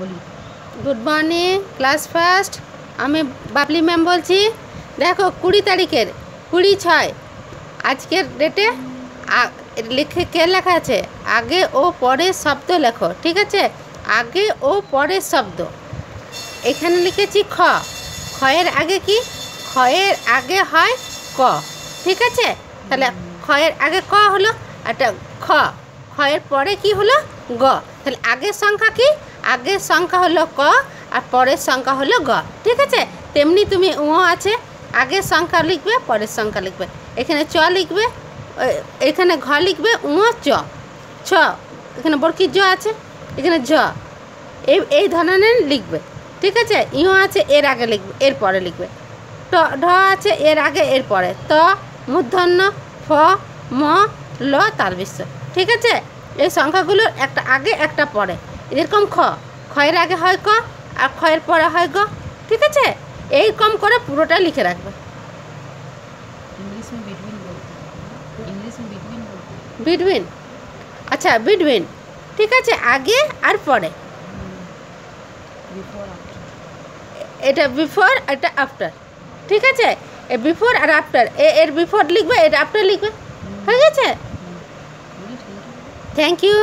বলি। Good morning class first আমি Babli ma'am বলছি, দেখো কুড়ি তারিখের, কুড়ি ছয়। আজকের ডেটে লিখে কে লেখা আছে? আগে ও পরের শব্দ লেখো, ঠিক আছে? আগে ও পরের শব্দ। এখানে লিখেছি খ। খয়ের আগে কি? খয়ের আগে হয় ক, ঠিক আছে? তাহলে খয়ের আগে ক হলো, একটা খ। খয়ের পরে কি হলো? গ। তাহলে আগের সংখ্যা কি? আগের সংখ্যা হলো ক, আর পরের সংখ্যা হলো গ। ঠিক আছে? তেমনি তুমি উ আছে আগের সংখ্যা লিখবে, পরের সংখ্যা লিখবে। এখানে চ লিখবে এখানে ঘ লিখবে উ চ। ছ, এখানে বরকির জ আছে, এখানে জ এই এই ধরনের লিখবে। ঠিক আছে? ইও আছে, এর আগে লিখবে, এর পরে লিখবে। ট, ঢ আছে, এর আগে, এর পরে। ত, মূর্ধন্য, ফ, ম, ল তালবিশ্ব ঠিক আছে? এই সংখ্যাগুলোর একটা আগে, একটা পরে। এরকম খ। খয়ের আগে হয় ক আর ক্ষয়ের পরে হয় গ। ঠিক আছে? এইরকম করে পুরোটা লিখে রাখবে। বিটুইন আচ্ছা বিটুইন ঠিক আছে? আগে আর পরে। এটা বিফোর এটা আফটার ঠিক আছে? এ বিফোর আর আফটার এ এর বিফোর লিখবে এর আফটার লিখবে। হয়ে গেছে? Thank you